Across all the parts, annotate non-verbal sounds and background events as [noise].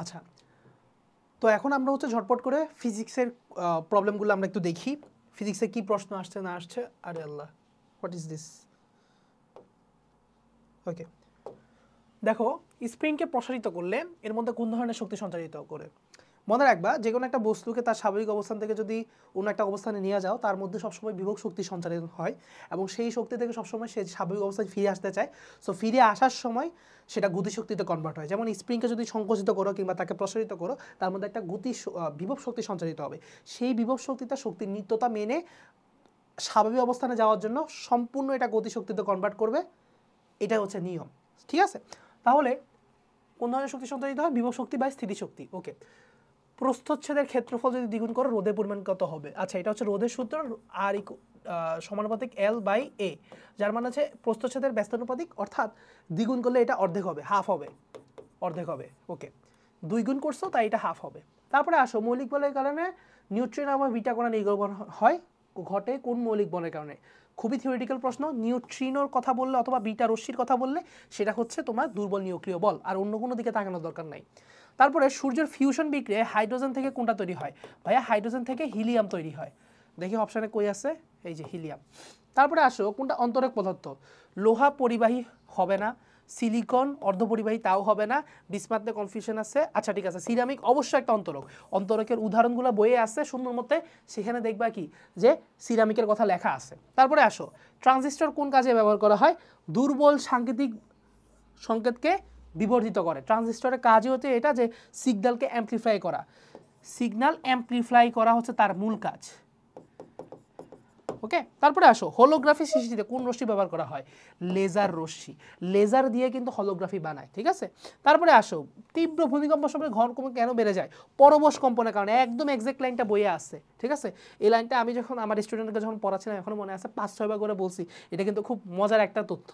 আচ্ছা। তো এখন আমরা হচ্ছে ঝটপট করে ফিজিক্সের প্রবলেমগুলো আমরা একটু দেখি। ফিজিক্সে কি প্রশ্ন আসছে, না আসছে? আরে Allah what is this okay দেখো, স্প্রিংকে প্রসারিত করলে এর মধ্যে কোন ধরনের শক্তি সঞ্চারিত করে? মনে রাখবা যে কোনো একটা বস্তুকে তার স্বাভাবিক অবস্থান থেকে যদি অন্য একটা অবস্থানে নিয়ে যাও, তার মধ্যে সবসময় বিভব শক্তি সঞ্চারিত হয় এবং সেই শক্তি থেকে সবসময় সে স্বাভাবিক অবস্থায় ফিরে আসতে চায়। সো ফিরে আসার সময় সেটা গতিশক্তিতে কনভার্ট হয়। যেমন স্প্রিংকে যদি সংকুচিত করো কিংবা তাকে প্রসারিত করো, তার মধ্যে একটা গতি বিভব শক্তি সঞ্চারিত হবে। সেই বিভব শক্তিটা শক্তির নিত্যতা মেনে স্বাভাবিক অবস্থানে যাওয়ার জন্য সম্পূর্ণ এটা গতিশক্তিতে কনভার্ট করবে। এটা হচ্ছে নিয়ম। ঠিক আছে? তাহলে কোন ধরনের শক্তি সঞ্চারিত হয়? বিভব শক্তি বা স্থিতিশক্তি। ওকে প্রস্থচ্ছেদের ক্ষেত্রফল যদি দ্বিগুণ করো রোদের পরিমাণ কত হবে? আচ্ছা এটা হচ্ছে রোদের সূত্র, আর সমানুপাতিক এল বাই এ যার মানে হচ্ছে প্রস্থচ্ছেদের ব্যস্তানুপাতিক, অর্থাৎ দ্বিগুণ করলে এটা অর্ধেক হবে হাফ হবে, অর্ধেক হবে ওকে দুই গুণ করছ, তাই এটা হাফ হবে। তারপরে আসো, মৌলিক বলের কারণে নিউট্রিন আমার বিটা কণা নির্গমন হয়, ঘটে কোন মৌলিক বলের কারণে? খুবই থিওরিটিক্যাল প্রশ্ন, নিউট্রিনোর কথা বললে অথবা বিটা রশ্মির কথা বললে, সেটা হচ্ছে তোমার দুর্বল নিউক্লিয় বল, আর অন্য কোনো দিকে তাকানোর দরকার নাই। তারপরে সূর্যের ফিউশন বিক্রিয়ায় হাইড্রোজেন থেকে কোনটা তৈরি হয়? ভাইয়া হাইড্রোজেন থেকে হিলিয়াম তৈরি হয়। দেখি অপশানে কই আছে? এই যে হিলিয়াম তারপরে আসো, কোনটা অন্তরক পদার্থ? লোহা পরিবাহী হবে না সিলিকন অর্ধপরিবাহী তাও হবে না বিসমাতে কনফিউশন আছে। আচ্ছা ঠিক আছে সিরামিক অবশ্যই একটা অন্তরক। অন্তরকের উদাহরণগুলো বইয়ে আছে, সুন্দর মতে। সেখানে দেখবা কি? যে সিরামিকের কথা লেখা আছে। তারপরে আসো ট্রানজিস্টর কোন কাজে ব্যবহার করা হয়? দুর্বল সাংকেতিক সংকেতকে বিবর্ধিত করে। ট্রানজিস্টরের কাজই হচ্ছে এটা যে সিগন্যালকে অ্যাম্পলিফাই করা। সিগন্যাল অ্যাম্পলিফাই করা হচ্ছে তার মূল কাজ। ওকে তারপরে আসো হোলোগ্রাফি সৃষ্টিতে কোন রশ্মি ব্যবহার করা হয়? লেজার রশ্মি। লেজার দিয়ে কিন্তু হলোগ্রাফি বানায়, ঠিক আছে? তারপরে আসো, তীব্র ভূমিকম্প সময় ঘন কমে কেন বেড়ে যায়? পরবশ কম্পনের কারণে, একদম এক্সাক্ট লাইনটা বইয়ে আছে, ঠিক আছে? এই লাইনটা আমি যখন, আমার স্টুডেন্টকে যখন পড়াচ্ছিলাম এখনও মনে আছে পাঁচ ছয়বার করে বলছি, এটা কিন্তু খুব মজার একটা তথ্য।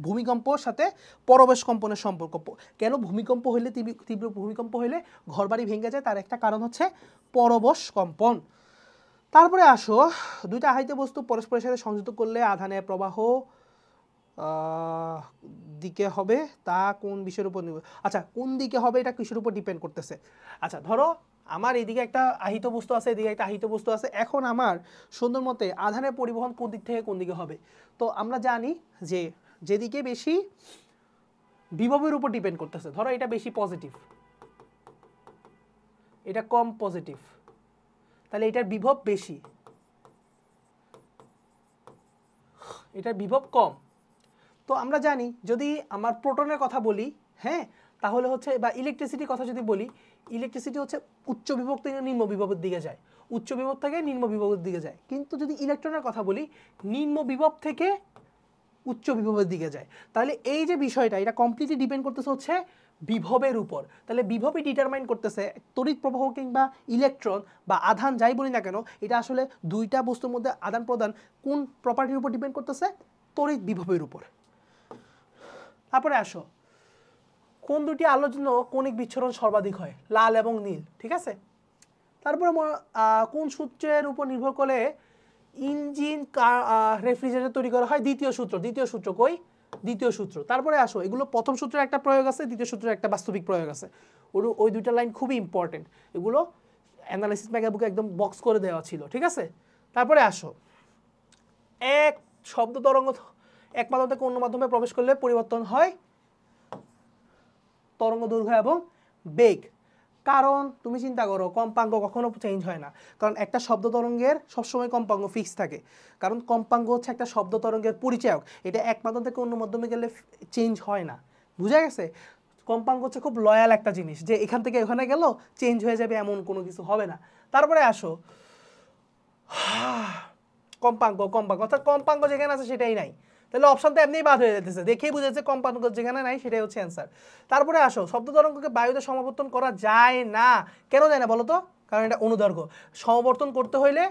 ভূমিকম্পর সাথে পরবেশ কম্পনের সম্পর্ক। কেন ভূমিকম্প হইলে তীব্র- ভূমিকম্প হইলে ঘরবাড়ি ভেঙে যায়? তার একটা কারণ হচ্ছে পরবশ কম্পন। তারপরে আসো, দুইটা আহিত বস্তু পরস্পরের সাথে সংযুক্ত করলে আধানে প্রবাহ দিকে হবে। তা কোন বিষয়ের উপর আচ্ছা কোন দিকে হবে এটা কিসের উপর ডিপেন্ড করতেছে? আচ্ছা ধরো আমার এদিকে একটা আহিত বস্তু আছে, এদিকে একটা আহিত বস্তু আছে। এখন আমার সুন্দর মতে আধানের পরিবহন কোন দিক থেকে কোন দিকে হবে? তো আমরা জানি যে যেদিকে বেশি বিভবের উপর ডিপেন্ড করতেছে। ধরো এটা বেশি পজিটিভ এটা কম পজিটিভ তাহলে এটার বিভব বেশি। এটার বিভব কম। তো আমরা জানি, যদি আমার প্রোটনের কথা বলি হ্যাঁ তাহলে হচ্ছে, বা ইলেকট্রিসিটির কথা যদি বলি ইলেকট্রিসিটি হচ্ছে উচ্চ বিভব থেকে নিম্ন বিভবের দিকে যায়। উচ্চ বিভব থেকে নিম্ন বিভবের দিকে যায়। কিন্তু যদি ইলেকট্রনের কথা বলি, নিম্ন বিভব থেকে উচ্চ বিভবের দিকে যায়। তাহলে এই যে বিষয়টা, এটা কমপ্লিটলি ডিপেন্ড করতেছে হচ্ছে বিভবের উপর। তাহলে বিভবই ডিটারমাইন করতেছে তড়িৎ প্রবাহ কিংবা ইলেকট্রন বা আধান যাই বলি না কেন, এটা আসলে দুইটা বস্তুর মধ্যে আদান প্রদান কোন প্রপার্টির উপর ডিপেন্ড করতেছে? তড়িৎ বিভবের উপর। তারপরে আসো। কোন দুটি আলোর জন্য কণিক বিচ্ছুরণ সর্বাধিক হয়? লাল এবং নীল, ঠিক আছে? তারপরে কোন সূত্রের উপর নির্ভর করে ইঞ্জিন রেফ্রিজারেটর তৈরি করা হয় দ্বিতীয় সূত্র। দ্বিতীয় সূত্র কই? দ্বিতীয় সূত্র। তারপরে আসো, এগুলো প্রথম সূত্রের একটা প্রয়োগ আছে, দ্বিতীয় সূত্রের একটা বাস্তবিক প্রয়োগ আছে। ওই দুইটা লাইন খুবই ইম্পর্টেন্ট এগুলো অ্যানালাইসিস বুকে একদম বক্স করে দেওয়া ছিল, ঠিক আছে? তারপরে আসো। এক শব্দ তরঙ্গ, এক মাধ্যম থেকে অন্য মাধ্যমে প্রবেশ করলে পরিবর্তন হয় তরঙ্গ দৈর্ঘ্য এবং বেগ। কারণ তুমি চিন্তা করো কম্পাঙ্গ কখনো চেঞ্জ হয় না। কারণ একটা শব্দ তরঙ্গের সবসময় কম্পাঙ্গ ফিক্স থাকে। কারণ কম্পাঙ্গ হচ্ছে একটা শব্দ তরঙ্গের পরিচায়ক। এটা এক মাধ্যম থেকে অন্য মাধ্যমে গেলে চেঞ্জ হয় না। বুঝা গেছে? কম্পাঙ্গ হচ্ছে খুব লয়াল একটা জিনিস। যে এখান থেকে ওখানে গেল চেঞ্জ হয়ে যাবে, এমন কোনো কিছু হবে না। তারপরে আসো। [sighs] কম্পাঙ্ক কম্পাঙ্ক। অর্থাৎ কম্পাঙ্ক যেখানে আছে সেটাই নাই। তাহলে অপশন তো এমনিই বাদ হয়ে যেতেছে দেখেই বুঝেছে কম্পাঙ্ক যেখানে নাই সেটাই হচ্ছে অ্যান্সার তারপরে আসো, শব্দ তরঙ্গকে বায়ুতে সমাবর্তন করা যায় না। কেন যায় না বলো তো? কারণ এটা অনুদৈর্ঘ্য। সমবর্তন করতে হইলে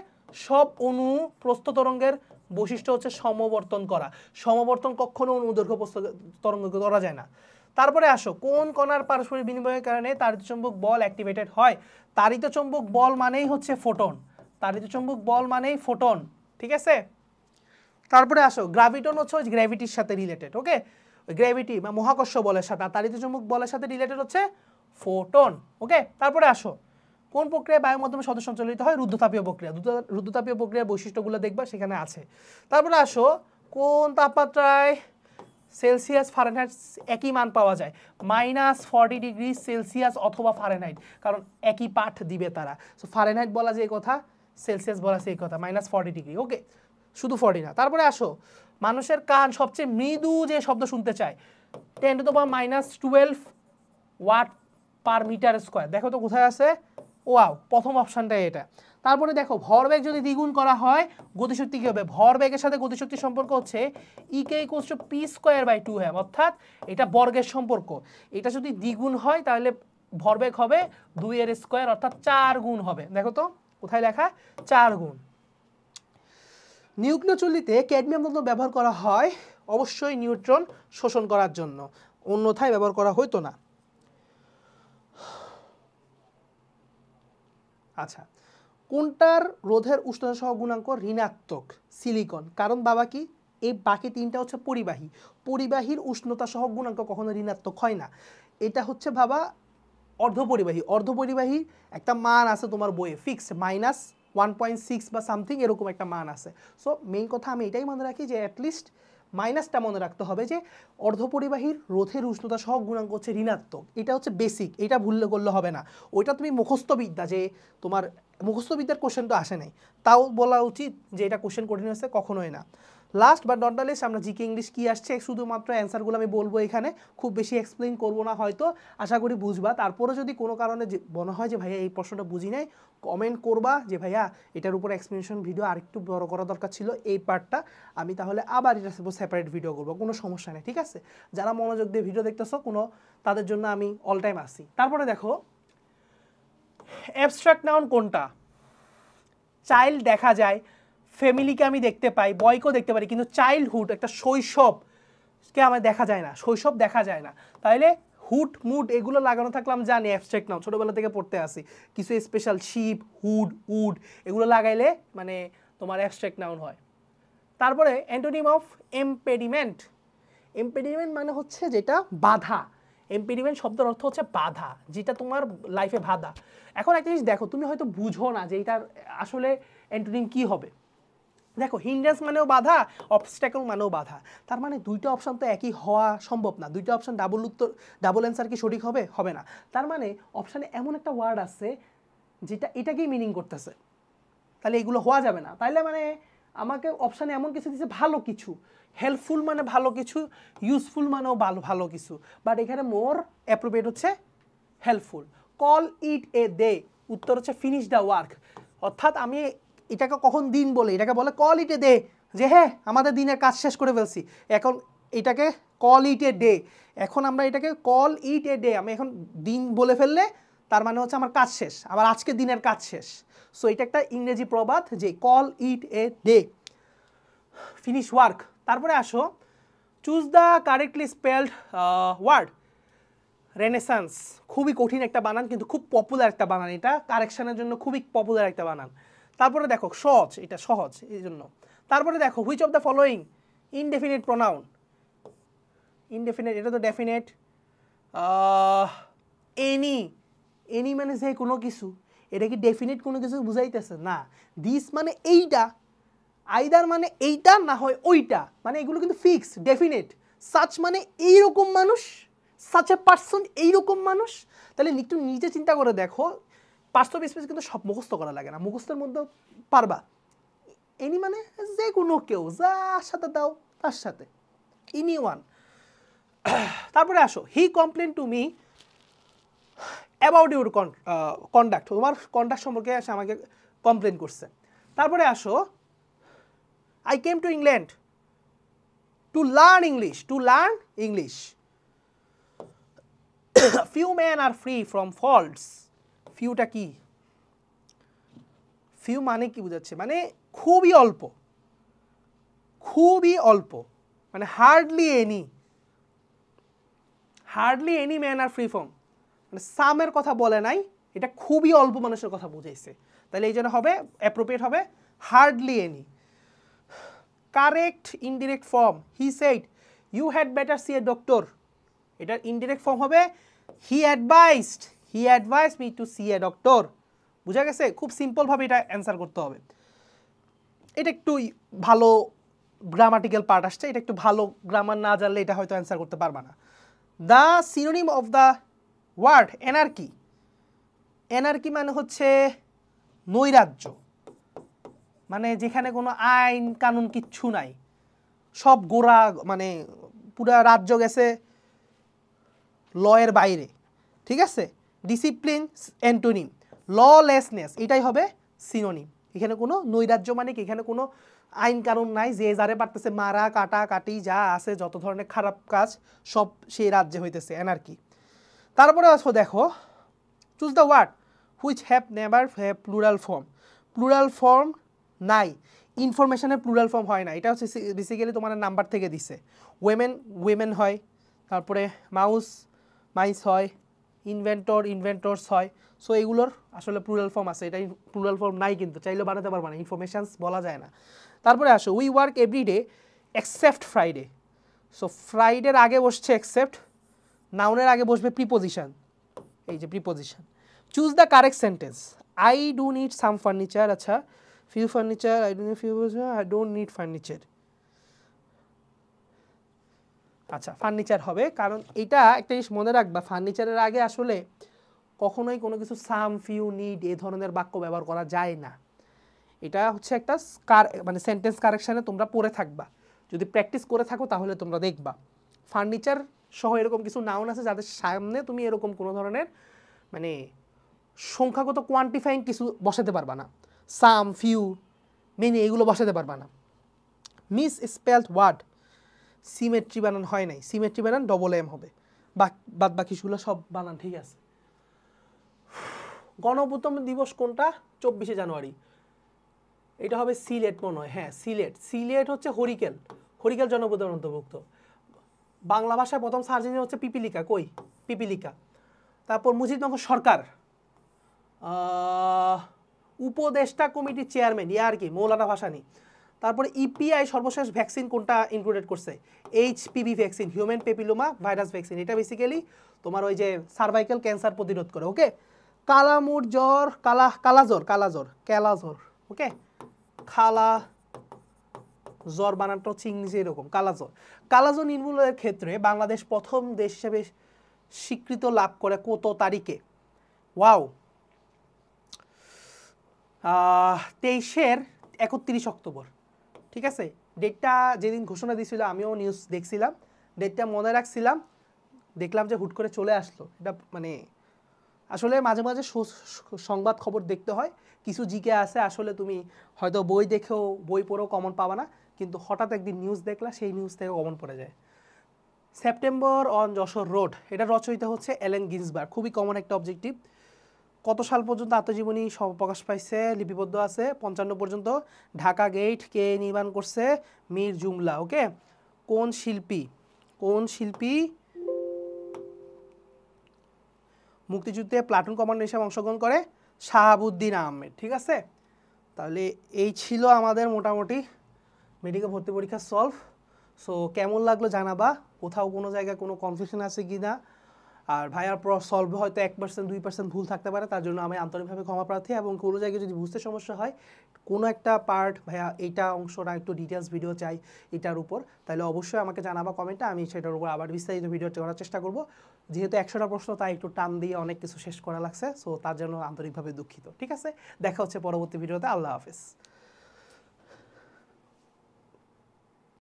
সব অনু প্রস্থ তরঙ্গের বৈশিষ্ট্য হচ্ছে সমবর্তন করা। সমবর্তন কখনো অনুদৈর্ঘ্য প্রস্থ তরঙ্গকে করা যায় না। তারপরে আসো, কোন কণার পারস্পরিক বিনিময়ের কারণে তাড়িত চুম্বক বল অ্যাক্টিভেটেড হয়? তাড়িত চুম্বক বল মানেই হচ্ছে ফোটন তাড়িত চুম্বক বল মানেই ফোটন ঠিক আছে? তারপরে আসো গ্রাভিটন হচ্ছে ওই গ্র্যাভিটির সাথে রিলেটেড ওকে ওই গ্র্যাভিটি বা মহাকর্ষ বলের সাথে, আর তাড়িত চুম্বক বলের সাথে রিলেটেড হচ্ছে ফোটন ওকে তারপরে আসো, কোন প্রক্রিয়ায় বায়ুর মাধ্যমে সদস্য সঞ্চালিত হয়? রুদ্ধতাপীয় প্রক্রিয়া, রুদ্ধ- রুদ্ধতাপীয় প্রক্রিয়ার বৈশিষ্ট্যগুলো দেখবা, সেখানে আছে। তারপরে আসো, কোন তাপমাত্রায় সেলসিয়াস ফারেনহাইট একই মান পাওয়া যায়? মাইনাস ফর্টি ডিগ্রি সেলসিয়াস অথবা ফারেনহাইট, কারণ একই পাঠ দিবে তারা। সো ফারেনহাইট বলা যে কথা, সেলসিয়াস বলা সেই কথা, মাইনাস ফর্টি ডিগ্রি ওকে শুধু ফর্টি না। তারপরে আসো, মানুষের কান সবচেয়ে মৃদু যে শব্দ শুনতে চায় টেন টু বা minus twelve watt per metre square দেখো তো কোথায় আছে? ওয়াও প্রথম অপশানটাই এটা। তারপরে দেখো, ভরবেগ যদি দ্বিগুণ করা হয়, গতিশক্তি কী হবে? ভরবেগের সাথে গতিশক্তির সম্পর্ক হচ্ছে E K equals to P square by two হ্যাম অর্থাৎ এটা বর্গের সম্পর্ক। এটা যদি দ্বিগুণ হয়, তাহলে ভরবেগ হবে দুই এর স্কোয়ার অর্থাৎ চার গুণ হবে। দেখো তো, কোথায় লেখা? চার গুণ। নিউক্লিয় চুল্লিতে ক্যাডমিয়াম তন্ত্র ব্যবহার করা হয় অবশ্যই নিউট্রন শোষণ করার জন্য। অন্যথায় ব্যবহার করা হতো না। আচ্ছা কোনটার রোধের উষ্ণতা সহ গুণাঙ্ক ঋণাত্মক? সিলিকন। কারণ বাবা কি? এই বাকি তিনটা হচ্ছে পরিবাহী। পরিবাহীর উষ্ণতা সহ গুণাঙ্ক কখনো ঋণাত্মক হয় না। এটা হচ্ছে বাবা অর্ধপরিবাহী। অর্ধপরিবাহী একটা মান আছে তোমার বইয়ে fixed minus one point six বা সামথিং এরকম একটা মান আছে। সো মেইন কথা আমি এটাই মনে রাখি যে অ্যাটলিস্ট মাইনাসটা মনে রাখতে হবে যে অর্ধপরিবাহীর রোধের উষ্ণতা সহ গুণাঙ্ক হচ্ছে ঋণাত্মক। এটা হচ্ছে বেসিক এটা ভুললে করলে হবে না। ওইটা তুমি মুখস্থবিদ্যা যে তোমার মুখস্থবিদ্যার কোশ্চেন তো আসে নাই। তাও বলা উচিত যে এটা কোশ্চেন কঠিন হয়েছে, কখনোই না। লাস্ট বা নট লিস্ট আমরা জিকে ইংলিশ কী আসছে? শুধুমাত্র অ্যান্সারগুলো আমি বলব এখানে। খুব বেশি এক্সপ্লেন করব না হয়তো। আশা করি বুঝবা। তারপরে যদি কোনো কারণে মনে হয় যে, ভাইয়া, এই প্রশ্নটা বুঝি নাই কমেন্ট করবা যে, ভাইয়া, এটার উপর এক্সপ্লেনেশন ভিডিও আরেকটু বড় করা দরকার ছিল এই পার্টটা আমি তাহলে আবার এটা সেপারেট ভিডিও করব। কোনো সমস্যা নেই, ঠিক আছে? যারা মনোযোগ দিয়ে ভিডিও দেখতেছো, কোনো তাদের জন্য আমি অল টাইম আসি। তারপরে দেখো অ্যাবস্ট্রাক্ট নাউন কোনটা? চাইল্ড দেখা যায়। ফ্যামিলিকে আমি দেখতে পাই বয়কেও দেখতে পারি, কিন্তু চাইল্ডহুড একটা শৈশবকে আমার দেখা যায় না, শৈশব দেখা যায় না। তাইলে হুড মুড এগুলো লাগানো থাকলে আমি জানি অ্যাবস্ট্রাক্ট নাও ছোটোবেলা থেকে পড়তে আসি। কিছু স্পেশাল শিপ হুড উড এগুলো লাগাইলে মানে তোমার অ্যাবস্ট্রাক্ট নাউন হয়। তারপরে অ্যান্টোনিম অফ এম্পেডিমেন্ট এম্পেডিমেন্ট মানে হচ্ছে যেটা বাধা। এম্পেডিমেন্ট শব্দের অর্থ হচ্ছে বাধা, যেটা তোমার লাইফে বাধা। এখন একটা জিনিস দেখো, তুমি হয়তো বুঝো না যে এটার আসলে অ্যান্টোনিম কি হবে। দেখো হিন্ড্রেন্স মানেও বাধা অবস্ট্যাকল মানেও বাধা। তার মানে দুইটা অপশান তো একই হওয়া সম্ভব না। দুইটা অপশান ডাবল উত্তর ডাবল অ্যান্সার কি সঠিক হবে? হবে না। তার মানে অপশানে এমন একটা ওয়ার্ড আছে, যেটা, এটাকেই মিনিং করতেছে। তাহলে এগুলো হওয়া যাবে না। তাইলে মানে আমাকে অপশানে এমন কিছু দিচ্ছে ভালো কিছু। হেল্পফুল মানে ভালো কিছু ইউজফুল মানেও ভালো ভালো কিছু। বাট এখানে মোর অ্যাপ্রোপ্রিয়েট হচ্ছে helpful call it a day উত্তর হচ্ছে ফিনিশ দ্য ওয়ার্ক অর্থাৎ আমি এটাকে কখন দিন বলে? এটাকে বলে এ দে যে হ্যাঁ আমাদের দিনের কাজ শেষ করে ফেলছি। এখন এটাকে কল ইট এ ডে এখন আমরা এটাকে কল ইট এ ডে আমি এখন দিন বলে ফেললে তার মানে হচ্ছে আমার কাজ শেষ। আবার আজকে দিনের কাজ শেষ। সো এটা একটা ইংরেজি প্রবাদ যে call it a day finish work তারপরে আসো। Choose the correctly spelled word renaissance খুবই কঠিন একটা বানান, কিন্তু খুব পপুলার একটা বানান এটা। কারেকশানের জন্য খুবই পপুলার একটা বানান। তারপরে দেখো সহজ, এটা সহজ এই জন্য তারপরে দেখো which of the following indefinite pronoun indefinite এটা তো ডেফিনেট এনি এনি মানে যে কোনো কিছু, এটা কি ডেফিনেট কোনো কিছু বুঝাইতেছে? না দিস মানে এইটা আইদার মানে এইটা, না হয় ওইটা। মানে এগুলো কিন্তু ফিক্স ডেফিনেট সাচ মানে এইরকম মানুষ সাচ এ পার্সন এইরকম মানুষ। তাহলে একটু নিজে চিন্তা করে দেখো বাস্তব স্পেস কিন্তু সব মুখস্থ করা লাগে না। মুখস্থের মধ্যে পারবা। এনি মানে যে কোনো কেউ, যার সাথে দাও, তার সাথে। ইনি ওয়ান তারপরে আসো। He complain to me about your conduct তোমার কন্ডাক্ট সম্পর্কে এসে আমাকে কমপ্লেন করছে। তারপরে আসো। I came to England to learn English to learn English few man are free from faults ফিউটা কি? ফিউ মানে কি বোঝাচ্ছে? মানে খুবই অল্প। খুবই অল্প। মানে hardly any hardly any man are free form মানে সামের কথা বলে নাই, এটা খুবই অল্প মানুষের কথা বুঝাইছে। তাহলে এই জন্য হবে অ্যাপ্রোপ্রিয়েট হবে hardly any correct indirect form he said you had better see a doctor এটার ইনডিরেক্ট ফর্ম হবে he advised he advise me to see a doctor বুঝা গেছে? খুব সিম্পলভাবে এটা অ্যান্সার করতে হবে। এটা একটু ভালো গ্রামাটিক্যাল পার্ট আসছে। এটা একটু ভালো গ্রামার না জানলে এটা হয়তো অ্যান্সার করতে পারবা না। The synonym of the word anarchy anarchy মানে হচ্ছে নৈরাজ্য। মানে যেখানে কোনো আইন, কানুন কিচ্ছু নাই। সব গোড়া মানে পুরা রাজ্য গেছে লয়ের বাইরে। ঠিক আছে? ডিসিপ্লিন অ্যান্টোনিম ললেসনেস এটাই হবে সিনোনিম এখানে কোনো নৈরাজ্য মানে কি? এখানে কোনো আইন কানুন নাই, যে যারে পারতেছে মারা, কাটা, কাটি, যা আছে, যত ধরনের খারাপ কাজ, সব সেই রাজ্যে হইতেছে, এনার্কি। তারপরে আসো দেখো choose the word which have never have plural form plural form নাই। ইনফরমেশনের প্লুরাল ফর্ম হয় না। এটা হচ্ছে বেসিক্যালি তোমার নাম্বার থেকে দিছে। ওয়েমেন ওয়েমেন হয়, তারপরে মাউস মাইস হয় ইনভেন্টর ইনভেন্টরস হয়। সো এগুলোর আসলে প্লুরাল ফর্ম আছে। এটা প্লুরাল ফর্ম নাই কিন্তু, চাইলেও বানাতে পারবা না ইনফরমেশানস বলা যায় না। তারপরে আসো we work every day except Friday so ফ্রাইডের আগে বসছে এক্সেপ্ট নাউনের আগে বসবে প্রিপোজিশন এই যে preposition choose the correct sentence I do need some furniture আচ্ছা few furniture I do need few I don't need furniture আচ্ছা ফার্নিচার হবে। কারণ এটা একটা জিনিস মনে রাখবা ফার্নিচারের আগে আসলে কখনোই কোনো কিছু সাম ফিউ নিড এ ধরনের বাক্য ব্যবহার করা যায় না। এটা হচ্ছে একটা কার মানে সেন্টেন্স কারেকশানে তোমরা পড়ে থাকবা। যদি প্র্যাকটিস করে থাকো তাহলে তোমরা দেখবা। ফার্নিচার সহ এরকম কিছু নাউন আছে যাদের সামনে তুমি এরকম কোনো ধরনের মানে সংখ্যাগত কোয়ান্টিফাইং কিছু বসাতে পারবা না। সাম ফিউ মেনি এগুলো বসাতে পারবা না। মিস স্পেলড ওয়ার্ড সিমেট্রি বানান হয় নাই। সিমেট্রি বানান ডবল এম হবে। বাদ বাকিগুলো সব বানান, ঠিক আছে। গণপ্রজাতন্ত্র দিবস কোনটা? চব্বিশে জানুয়ারি। এটা হবে সিলেট মনে হয়। হ্যাঁ সিলেট। সিলেট হচ্ছে হরিকেল। হরিকেল জনপদের অন্তর্ভুক্ত। বাংলা ভাষায় প্রথম সার্চ ইঞ্জিন হচ্ছে পিপিলিকা। কই? পিপিলিকা। তারপর মুজিদনগর সরকার। উপদেষ্টা কমিটির চেয়ারম্যান। ইয়ার কি? মৌলানা ভাসানি। তারপরে ইপিআই সর্বশেষ ভ্যাকসিন কোনটা ইনক্লুডেড করছে? HPV vaccine human papilloma virus vaccine এটা বেসিক্যালি তোমার ওই যে সার্ভাইকাল ক্যান্সার প্রতিরোধ করে ওকে কালামুর জ্বর, কালা, কালাজ্বর কালাজ্বর ক্যালাজ্বর ওকে খালা জ্বর বানানটা ইংলিশে এরকম, কালাজ্বর। কালাজ্বর নির্মূলের ক্ষেত্রে বাংলাদেশ প্রথম দেশ হিসেবে স্বীকৃত লাভ করে কত তারিখে? ওয়াও তেইশের একত্রিশ অক্টোবর। ঠিক আছে? ডেটটা যেদিন ঘোষণা দিয়েছিল, আমিও নিউজ দেখছিলাম। ডেটটা মনে রাখছিলাম। দেখলাম যে হুট করে চলে আসলো। এটা মানে আসলে মাঝে মাঝে সংবাদ খবর দেখতে হয়। কিছু জিকে আছে, আসলে তুমি হয়তো বই দেখেও, বই পড়েও কমন পাবা না। কিন্তু হঠাৎ একদিন নিউজ দেখলা, সেই নিউজ থেকে কমন পড়ে যায়। সেপ্টেম্বর অন যশোর রোড এটা রচয়িতা হচ্ছে এলেন গিন্সবার খুবই কমন একটা অবজেক্টিভ কত সাল পর্যন্ত আত্মজীবনী প্রকাশ পাইছে, লিপিবদ্ধ আছে, পঞ্চান্ন পর্যন্ত। ঢাকা গেট কে নির্মাণ করছে মীর জুমলা, ওকে? কোন শিল্পী কোন শিল্পী মুক্তিযুদ্ধে প্লাটুন কমান্ডার হিসেবে অংশগ্রহণ করে? শাহাবুদ্দিন আহমেদ, ঠিক আছে? তাহলে এই ছিল আমাদের মোটামুটি মেডিকেল ভর্তি পরীক্ষা সলভ সো কেমন লাগল জানাবা? কোথাও কোনো জায়গায় কোনো কনফিউশন আছে কি না আর ভাইয়ার সলভ হয়তো এক পার্সেন্ট দুই পার্সেন্ট ভুল থাকতে পারে, তার জন্য আমি আন্তরিকভাবে ক্ষমা প্রার্থী এবং কোনো জায়গায় যদি বুঝতে সমস্যা হয়, কোনো একটা পার্ট ভাইয়া এইটা অংশটা একটু ডিটেলস ভিডিও চাই এটার উপর, তাহলে অবশ্যই আমাকে জানাবা কমেন্টে আমি সেটার উপর আবার বিস্তারিত ভিডিও করার চেষ্টা করব। যেহেতু একশোটা প্রশ্ন, তাই একটু টান দিয়ে অনেক কিছু শেষ করা লাগছে সো তার জন্য আন্তরিকভাবে দুঃখিত, ঠিক আছে? দেখা হচ্ছে পরবর্তী ভিডিওতে আল্লাহ হাফেজ।